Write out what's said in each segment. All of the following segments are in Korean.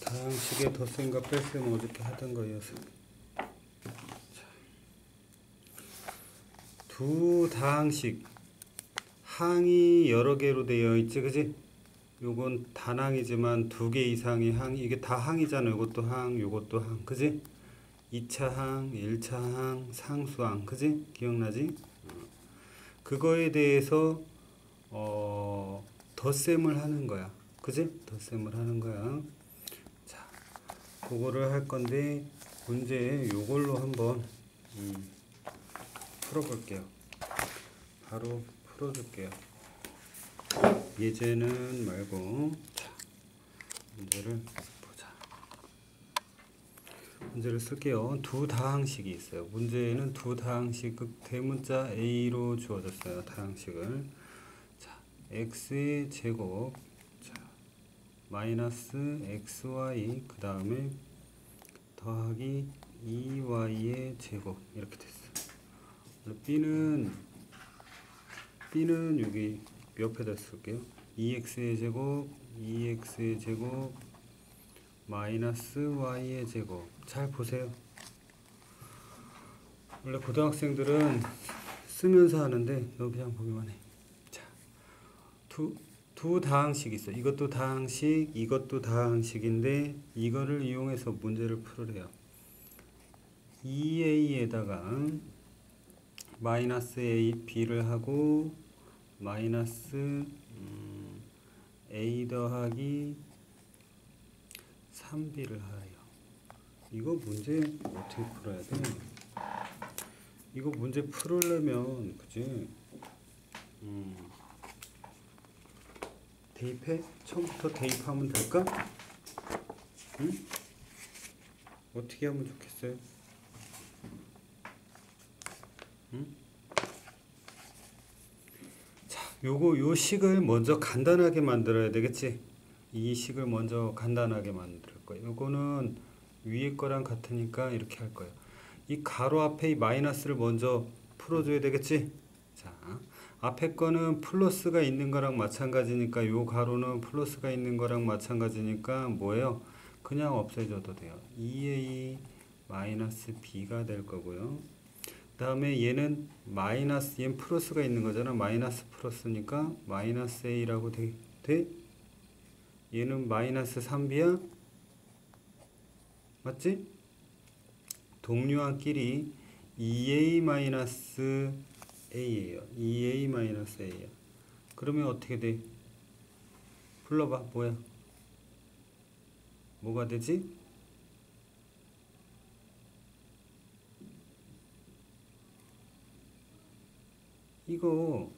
다항식의 덧셈과 뺄셈 어저께 하던 거여서 두 다항식 항이 여러 개로 되어 있지 그지? 요건 단항이지만 두 개 이상의 항 이게 다 항이잖아 요것도 항 요것도 항 그지? 2차 항, 1차 항, 상수항 그지? 기억나지? 어. 그거에 대해서 어, 덧셈을 하는 거야 그지? 덧셈을 하는 거야 자 그거를 할 건데 문제 요걸로 한번 음, 풀어볼게요 바로 풀어줄게요 예제는 말고 자, 문제를 보자. 문제를 쓸게요. 두 다항식이 있어요. 문제에는 두 다항식 그 대문자 a로 주어졌어요. 다항식을 자 x의 제곱 자 마이너스 xy 그 다음에 더하기 2y의 제곱 이렇게 됐어요. b는 b는 여기 옆에다 쓸게요. 2x의 제곱, 2x의 제곱, 마이너스 y의 제곱. 잘 보세요. 원래 고등학생들은 쓰면서 하는데 너 그냥 보기만 해. 자, 두, 두 다항식 있어. 이것도 다항식, 이것도 다항식인데 이거를 이용해서 문제를 풀으래요. 2a에다가 마이너스 a, b를 하고 마이너스 음, a 더하기 3b를 하여 이거 문제 어떻게 풀어야 돼? 이거 문제 풀으려면 그지? 음, 대입해? 처음부터 대입하면 될까? 응? 어떻게 하면 좋겠어요? 응? 요거 요 식을 먼저 간단하게 만들어야 되겠지 이 식을 먼저 간단하게 만들 거예요 요거는 위에 거랑 같으니까 이렇게 할 거예요 이 가로 앞에 이 마이너스를 먼저 풀어줘야 되겠지 자 앞에 거는 플러스가 있는 거랑 마찬가지니까 요 가로는 플러스가 있는 거랑 마찬가지니까 뭐예요? 그냥 없애줘도 돼요. 2a 마이너스 b가 될 거고요. 다음에 얘는 마이너스 얘는 플러스가 있는 거잖아. 마이너스 플러스니까 마이너스 a라고 돼, 돼? 얘는 마이너스 3b야? 맞지? 동류한끼리 2a 마이너스 a예요. 2a 마이너스 a야 그러면 어떻게 돼? 불러봐. 뭐야? 뭐가 되지? 이거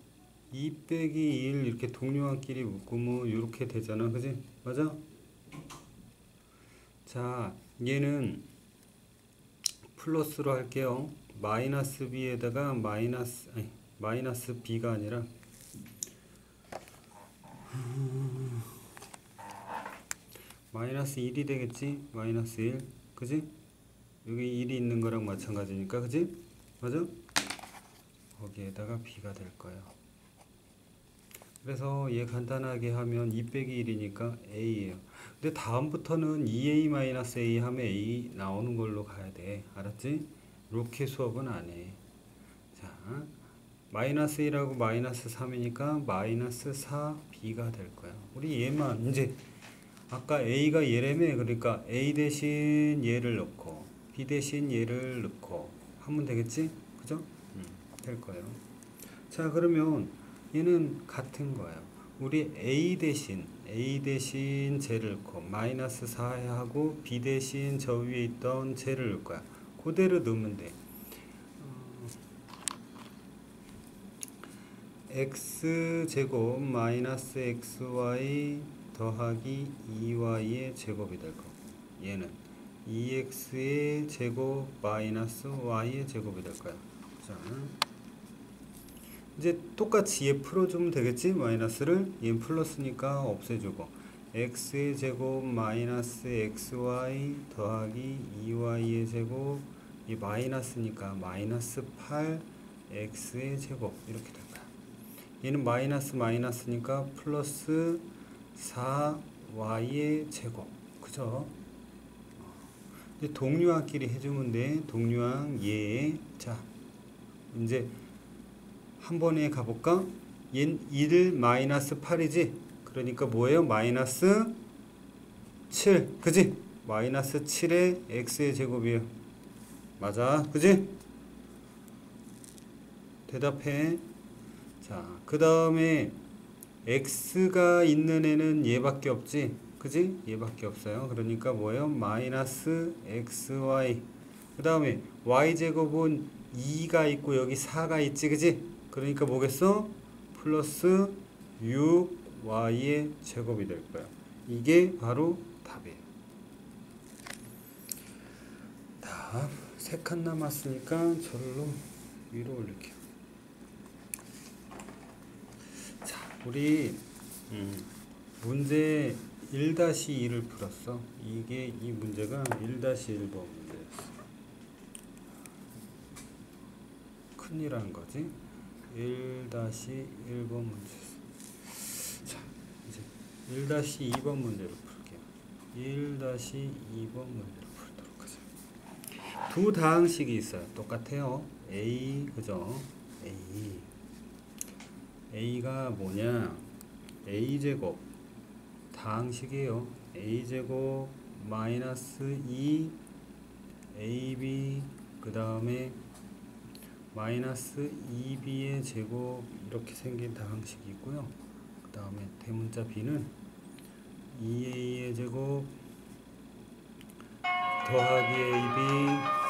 2 빼기 1 이렇게 동료한끼리 묶으면 이렇게 되잖아. 그지? 맞아? 자 얘는 플러스로 할게요 마이너스 b에다가 마이너스 아니 마이너스 b가 아니라 마이너스 1이 되겠지 마이너스 1 그지 여기 1이 있는 거랑 마찬가지니까 그지 맞아 거기에다가 b가 될 거예요. 그래서 얘 간단하게 하면 2 빼기 1이니까 a예요. 근데 다음부터는 2a-a 하면 a 나오는 걸로 가야 돼. 알았지? 이렇게 수업은 안 해. 자, 마이너스 1하고 마이너스 3이니까 마이너스 4b가 될 거야. 우리 얘만 이제 아까 a가 얘라며 그러니까 a 대신 얘를 넣고 b 대신 얘를 넣고 하면 되겠지? 그죠? 될 거예요. 자 그러면 얘는 같은 거예요. 우리 a 대신 a 대신 쟤를 넣고 마이너스 4하고 b 대신 저 위에 있던 쟤를 넣을 거야. 그대로 넣으면 돼. 어, x 제곱 마이너스 xy 더하기 2y의 제곱이 될 거고 얘는 2x의 제곱 마이너스 y의 제곱이 될 거야. 자. 이제 똑같이 얘 풀어주면 되겠지 마이너스를 얘 플러스니까 없애주고 x의 제곱 마이너스 xy 더하기 2y의 제곱 이 마이너스니까 마이너스 8 x의 제곱 이렇게 될 거야 얘는 마이너스 마이너스니까 플러스 4 y의 제곱 그죠? 이제 동류항끼리 해주면 돼. 동류항 예. 자, 이제 한 번에 가볼까? 얘1 마이너스 8이지? 그러니까 뭐예요? 마이너스 7. 그지? 마이너스 7의 x의 제곱이에요. 맞아. 그지? 대답해. 자, 그 다음에 x가 있는 애는 얘밖에 없지. 그지? 얘밖에 없어요. 그러니까 뭐예요? 마이너스 xy. 그 다음에 y제곱은 2가 있고 여기 4가 있지. 그지? 그러니까 뭐겠어? 플러스 6y의 제곱이 될 거야. 이게 바로 답이에요. 다음 세칸 남았으니까 절로 위로 올릴게요. 자, 우리 음, 문제 1-2를 풀었어. 이게 이 문제가 1-1번 문제였어. 큰일한 거지. 1-1번 문제였어. 자, 이제 1-2번 문제로 풀게요. 1-2번 문제로 풀도록 하자. 두 다항식이 있어요. 똑같아요. A 그죠? A A가 뭐냐? A 제곱 다항식이에요. A 제곱 마이너스 2 AB 그 다음에 마이너스 2b의 제곱 이렇게 생긴 다항식이 있고요. 그 다음에 대문자 b는 2a의 제곱 더하기 ab